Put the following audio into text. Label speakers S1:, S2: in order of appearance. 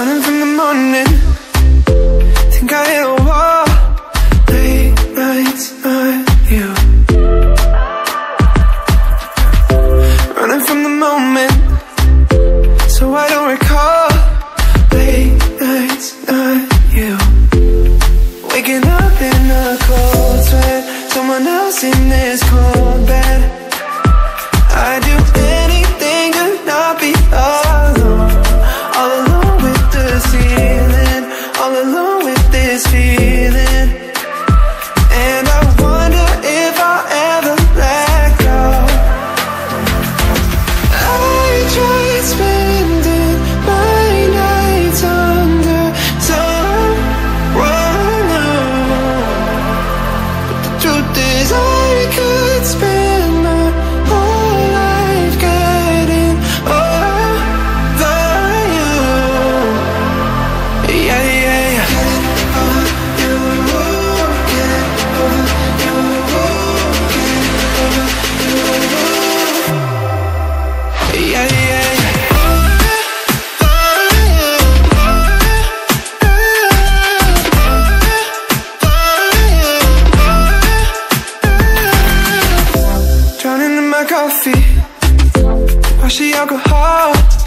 S1: Running from the morning. Think I hit a wall Late nights, not you. Running from the moment. So I don't recall. Late nights, not you. Waking up in a cold sweat. Someone else in this cold Wash the alcohol